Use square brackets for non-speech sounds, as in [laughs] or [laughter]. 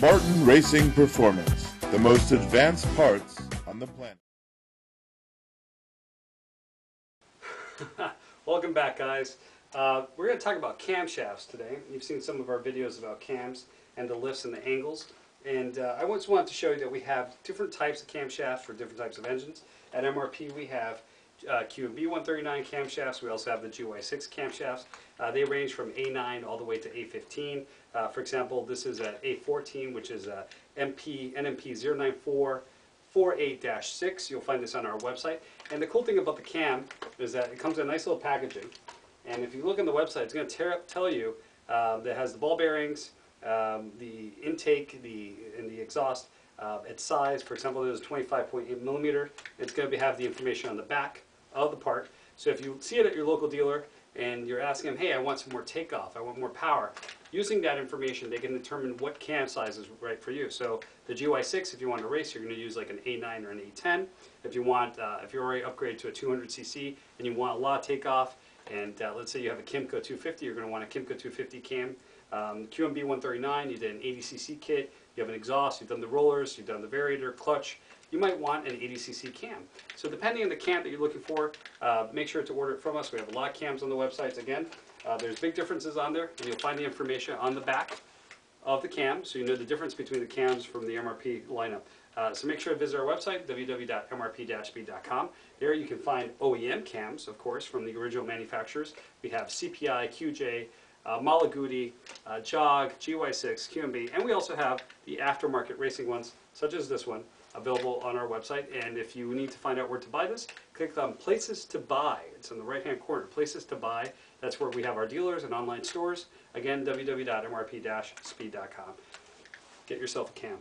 Martin Racing Performance, the most advanced parts on the planet. [laughs] Welcome back, guys. Uh, we're going to talk about camshafts today. You've seen some of our videos about cams and the lifts and the angles. And uh, I just wanted to show you that we have different types of camshafts for different types of engines. At MRP, we have uh, QMB 139 camshafts. We also have the GY6 camshafts. Uh, they range from A9 all the way to A15. Uh, for example, this is a A14, which is a MP NMP 094 48-6. You'll find this on our website. And the cool thing about the cam is that it comes in nice little packaging. And if you look on the website, it's going to tell you um, that it has the ball bearings, um, the intake, the and the exhaust, uh, its size. For example, there's 25.8 millimeter. It's going to have the information on the back of the part. So if you see it at your local dealer and you're asking them, hey, I want some more takeoff, I want more power, using that information, they can determine what cam size is right for you. So the GY6, if you want to race, you're going to use like an A9 or an A10. If you want, uh, if you're already upgraded to a 200cc and you want a lot of takeoff, and uh, let's say you have a KYMCO 250, you're going to want a KYMCO 250 cam. Um, QMB 139, you did an 80cc kit, you have an exhaust, you've done the rollers, you've done the variator, clutch, you might want an 80cc cam. So depending on the cam that you're looking for, uh, make sure to order it from us. We have a lot of cams on the websites. Again, uh, there's big differences on there, and you'll find the information on the back of the cam, so you know the difference between the cams from the MRP lineup. Uh, so make sure to visit our website, www.mrp-speed.com. There you can find OEM cams, of course, from the original manufacturers. We have CPI, QJ, uh, Malaguti, uh, JOG, GY6, QMB, and we also have the aftermarket racing ones, such as this one, available on our website. And if you need to find out where to buy this, click on Places to Buy. It's in the right-hand corner, Places to Buy. That's where we have our dealers and online stores. Again, www.mrp-speed.com. Get yourself a cam.